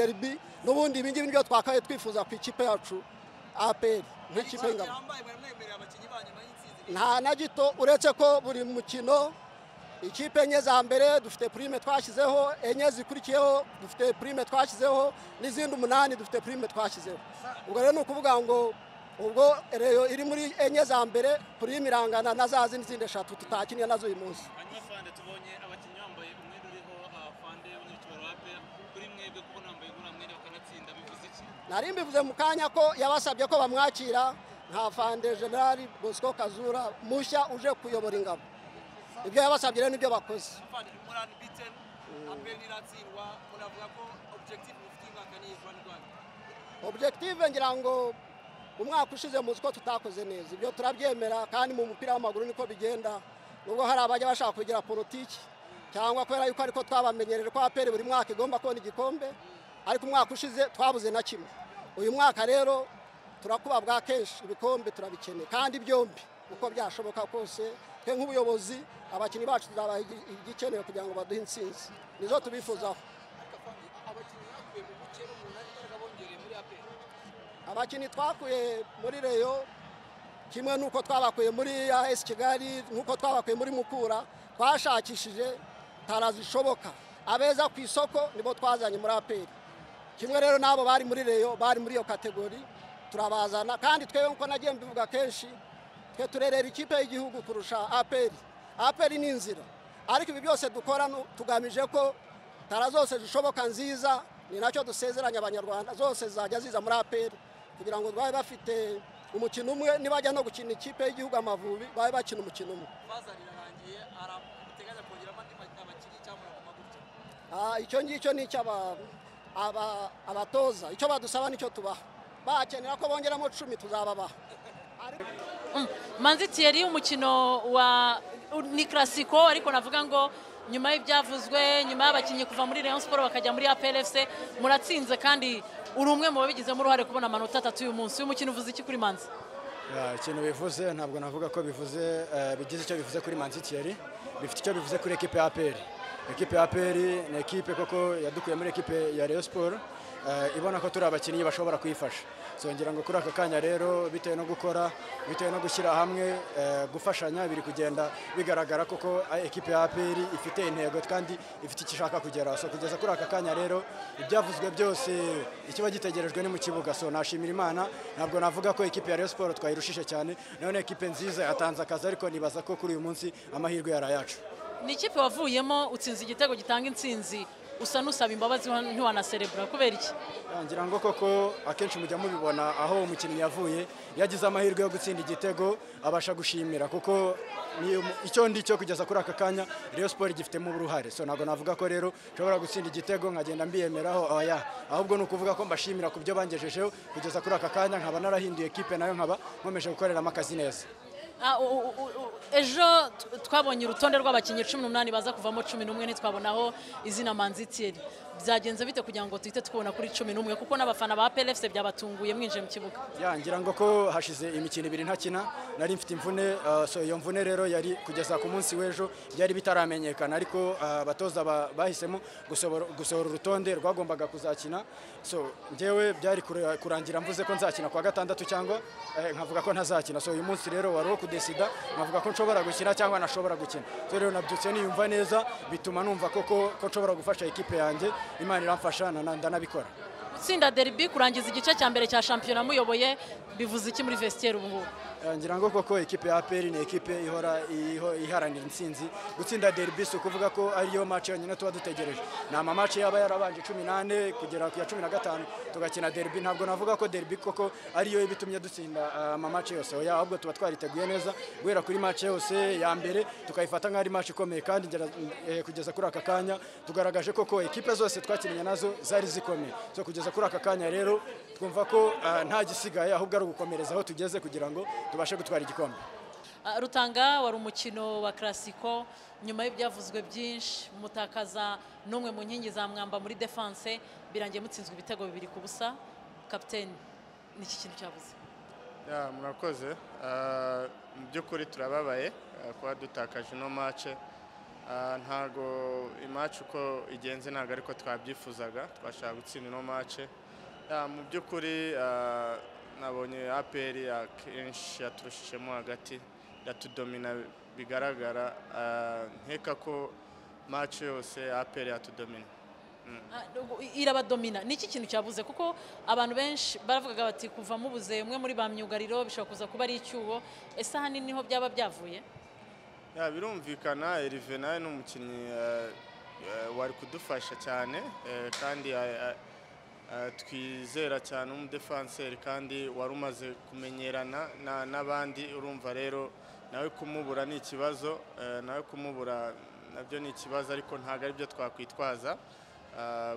derby n'ubundi ibi ngibi ni byo twakabaye twifuza ku ikipe yacu aperi nk'ikipe y'intsinzi nta na gito uretse ko buri mukino ikipe enye za mbere dufite prime twashyizeho enye zikurikiyeho dufite prime twashyizeho n'izindi umunani dufite prime twashyizeho. Ubwo rero ni ukuvuga ngo ubwo reyo iri muri enye za mbere prime irangana na za zindi zindi eshatu tutakiniye na zo uyu munsi hanyuma fande tubonye abakinnyi bambaye umwenda uriho ah, fande w'umunyakibaro wa APR kuri mwebwe kubona bambaye uriya mwenda bakanatsinda bivuze iki nari mbivuze mu kanya ko yabasabye ko bamwakira nka fande generali bosco kazura mushya uje kuyobora ingabo. Ibyo yabasabye rero ni byo bakoze. Objective ngira ngo umwaka ushize muzi ko tutakoze neza. Ibyo turabyemera kandi mu mupira w'amaguru niko bigenda nubwo hari abajya bashaka kugira politiki cyangwa kubera yuko ariko twabamenyereje ko aperi buri mwaka igomba kubona igikombe ariko umwaka ushize twabuze na kimwe. Uyu mwaka rero turakuba bwa kenshi ibikombe turabikeneye kandi byombi. Uko byashoboka kose twe nk'ubuyobozi abakinnyi bacu tuzabaha igi- igikenewe kugira ngo baduhe intsinzi. Nizo tubifuzaho. Abakinnyi twakuye muri reyo kimwe n'uko twabakuye muri as kigali nk'uko twabakuye muri mukura twashakishije tara zishoboka abeza ku isoko nibo twazanye muri aperi kimwe rero n'abo bari muri reyo bari muri iyo kategori turabazana. Kandi twebwe nk'uko nagiye mbivuga kenshi twe turerera ikipe y'igihugu kurusha aperi aperi ni inzira. Ariko ibi byose dukora tugamije ko tara zose zishoboka nziza ni na cyo dusezeranya abanyarwanda zose zajya ziza muri aperi kugira ngo babe bafite umukino umwe nibajya no gukina ikipe y'igihugu amavubi babe bakina umukino umwe. Ah, icyo ngicyo ni icy'aba- aba- abatoza. Icyo badusaba ni cyo tubaha. Bakenera ko bongeramo cumi tuzababaha. Manzi thierry umukino wa ni klasiko ariko navuga ngo nyuma y'ibyavuzwe nyuma y'abakinnyi kuva muri Rayon Sport bakajya muri APRFC muratsinze kandi uri umwe mu babigizemo uruhare kubona amanota atatu uyu munsi. Uyu mukino uvuze iki kuri manzi? Ikintu bivuze ntabwo navuga ko bivuze eh, bigize icyo bivuze kuri Man City yari bifite icyo bivuze kuri ekipe ya APR. Ekipe ya APR ni ekipe koko yadukuye muri ekipe ya Rayon Sport eh, ibona ko turi abakinnyi bashobora kuyifasha. So ngira ngo kuri aka kanya rero bitewe no gukora bitewe no gushyira hamwe eh, gufashanya biri kugenda bigaragara koko eh, ekipe ya APR ifite intego kandi ifite icyo ishaka kugeraho so kugeza kuri aka kanya rero ibyavuzwe byose ikiba gitegerejwe ni mu kibuga. So nashimira imana ntabwo navuga ko ekipe ya Rayon Sport twayirushije cyane none ekipe nziza yatanze akazi ariko nibaza ko kuri uyu munsi amahirwe yari ayacu ni ikipe wavuyemo utsinze igitego gitanga intsinzi. Usa n'usaba imbabazi ntiwanaserebura kubera iki? Ngira ngo koko akenshi mujya mubibona aho umukinnyi yavuye yagize amahirwe yo gutsinda igitego abasha gushimira kuko icyo ndi cyo kugeza kuri aka kanya Rayon Sport gifitemo uruhare. So ntabwo navuga ko rero nshobora gutsinda igitego nkagenda mbiyemeraho oya ahubwo ni ukuvuga ko mbashimira ku byo bangejejeho kugeza kuri aka kanya nkaba narahinduye ekipe na yo nkaba nkomeje gukoreramo akazi neza. Ah, ejo t- twabonye urutonde rw'abakinnyi cumi n'umunani baza kuvamo cumi n'umwe ntitwabonaho izina manzi thierry. Byagenze bite kugira ngo duhite tukubona kuri cumi n'umwe? Kuko n'abafana ba plfc byabatunguye mwinjiye mu kibuga. Ngira ngo ko hashize imikino ibiri ntakina nari mfite imvune uh, iyo mvune rero yari kugeza ku munsi w'ejo byari bitaramenyekana. Ariko uh, abatoza ba- bahisemo gusohora urutonde rwagombaga kuzakina. So njyewe byari kurangira mvuze ko nzakina kwa gatandatu cyangwa eh, nkavuga ko ntazakina. So uyu munsi rero wari uwo kudesida nkavuga ko nshobora gukina cyangwa ntashobora gukina. Rero nabyutse niyumva neza bituma numva koko ko nshobora gufasha ikipe yanjye imana iramfasha na- na- ndanabikora. Gutsinda derby kurangiza igice cya mbere cya shampiyona muyoboye bivuze iki muri vestiaire ubu ngubu? Ngira ngo koko ekipe ya APR ni ekipe ihora iho- iharanira intsinzi. Gutsinda derby si ukuvuga ko ariyo match yonyine tuba dutegereje. Ni amamatch yaba yarabanje cumi n'ane kugera ku ya cumi na gatanu tugakina derby. Ntabwo navuga ko derby koko ariyo ibitumye dutsinda eh, amamatch yose. Oya ahubwo tuba twariteguye neza guhera kuri match yose ya mbere tukayifata nk'ari match ikomeye kandi eh, kugeza kuri aka kanya tugaragaje koko ekipe zose twakinnye na zo zari zikomeye. So kugeza kuri aka kanya rero twumva ko eh, nta gisigaye ahubwo ari ugukomereza aho tugeze kugira ngo tubashe gutwara igikombe. Ah, rutanga wari umukino wa klasiko nyuma y'ibyavuzwe byinshi mutakaza n'umwe mu nkingi za mwamba muri defense birangiye mutsinzwe ibitego bibiri ku busa. Kapiteni ni iki kintu cyabuze Ya, murakoze. Ah, mu by'ukuri turababaye ah, kuba dutakaje ino mace Ah, ntago imaci uko igenze ntabwo ariko twabyifuzaga. Twashaka gutsinda ino mace Ya, mu by'ukuri ah, nabonye aperi akenshi yaturushijemo hagati yatudomina bigaragara Ah, nkeka ko mace yose aperi yatudomina. Ah, i- irabadomina. Ni iki kintu cyabuze kuko abantu benshi baravugaga bati kuva mubuze umwe muri ba myugariro bishobora kuza kuba ari icyuho. Ese ahanini ni ho byaba byavuye? Ya birumvikana Erive nawe ni umukinnyi eh, eh, wari kudufasha cyane eh, kandi twizera cyane umudefanseri kandi wari umaze kumenyerana na- n'abandi urumva rero nawe kumubura ni ikibazo eh, nawe kumubura na byo ni ikibazo ariko ntabwo ari byo twakwitwaza.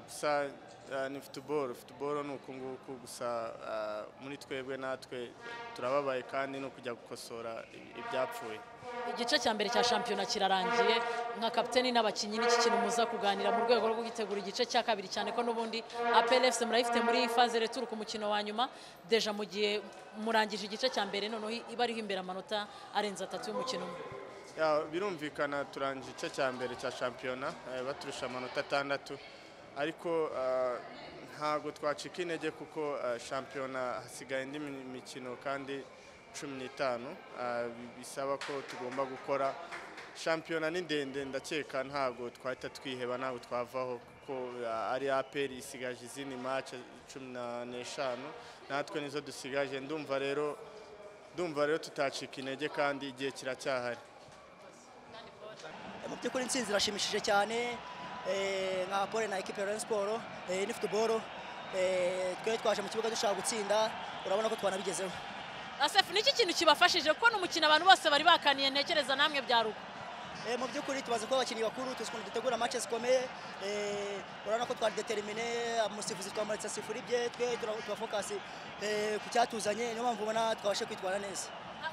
Gusa ah, ni futuboro. Futuboro ni uku nguku gusa ah, muri twebwe natwe turababaye kandi ni ukujya gukosora ibyapfuye. Igice cya mbere cya shampiyona kirarangiye. Nka kapiteni n'abakinnyi n'iki kintu muza kuganira mu rwego rwo kwitegura igice cya kabiri cyane ko n'ubundi APRFC murayifite muri faze retour ku mukino wa nyuma. Deja mu gihe murangije igice cya mbere noneho iba ariho imbere amanota arenze atatu y'umukino umwe. Ya, birumvikana turangije igice cya mbere cya shampiyona eh, baturusha amanota atandatu. Ariko ah, ntabwo twacika intege kuko ah, shampiyona hasigaye indi mi- mikino kandi cumi n'itanu. Bi- bisaba ko tugomba gukora. Shampiyona ni ndende ndakeka ntabwo twahita twiheba ntabwo twavaho kuko ari aperi isigaje izindi mace cumi n'eshanu. Natwe nizo dusigaje. Ndumva rero ndumva rero tutacika intege kandi igihe kiracyahari. Mu by'ukuri intsinzi irashimishije cyane. eh, nka pole na ekipe ya Sport eh, ni futuboro twe twaje mu kibuga dushaka gutsinda urabona ko twanabigezeho. Asef ni iki kintu kibafashije? Kuko ni umukino abantu bose bari bakaniye ntekereza namwe bya rugo Eh, mu by'ukuri tubaze kuba abakinnyi bakuru tuzi ukuntu dutegura match zikomeye eh, urabona ko twari determine umusifuzi twamuritse asifura ibye twe tura- turafokasi eh, ku cyatuzanye. Niyo mpamvu ubona twabashe kwitwara neza.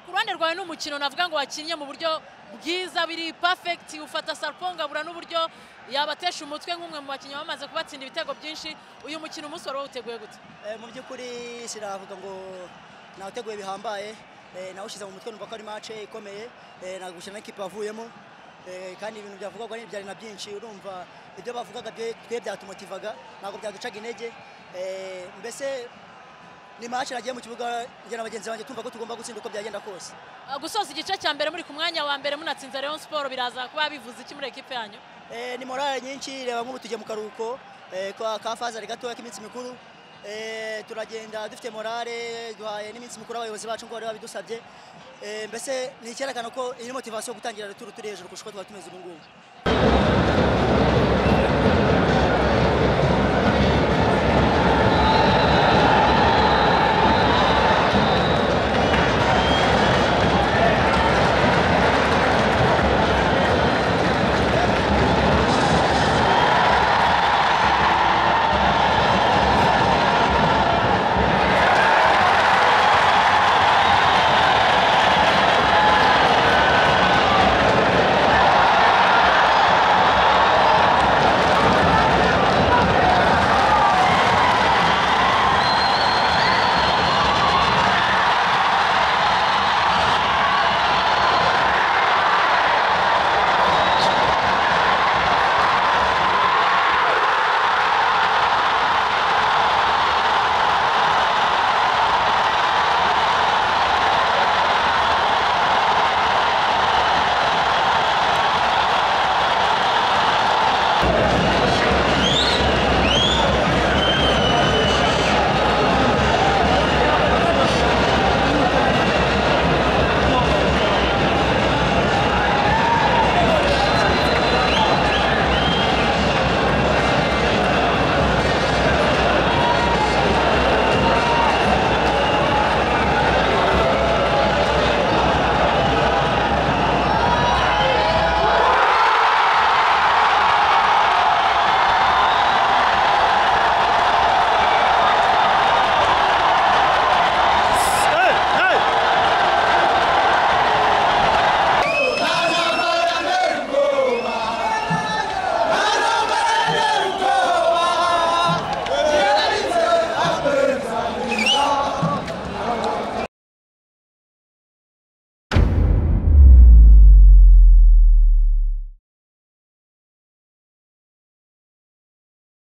Ku ruhande rwawe ni umukino navuga ngo wakinnye mu buryo bwiza biri perfect ufata sarponga bura n'uburyo yabatesha umutwe nk'umwe mu bakinnyi bamaze kubatsinda ibitego byinshi. Uyu mukino umunsi wari wawuteguye gute? Eh, mu by'ukuri sinavuga ngo nawuteguye bihambaye. Eh, nawushyize mu mutwe numva ko ari match ikomeye. Eh, nagushyira n'ikipe wavuyemo kandi ibintu byavugwaga ni byari na byinshi. Urumva ibyo bavugaga twe byatumotivaga ntabwo byaducaga intege. Mbese ni match nagiye mu kibuga njye na bagenzi banjye tumva ko tugomba gutsinda uko byagenda kose Ah, gusoza igice cya mbere muri ku mwanya wa mbere munatsinze Rayon Sport biraza kuba bivuze iki muri ekipe yanyu. Eh, ni morale nyinshi reba nk'ubu tugiye mu karuhuko eh, ka ka fazari gatoya k'iminsi mikuru. Eh, turagenda dufite morale duhaye n'iminsi mikuru abayobozi bacu ngo bari babidusabye. Eh, mbese ni icyerekana ko iyi motivasiyo yo gutangira returu turi hejuru kurusha uko twari tumeze ubu ngubu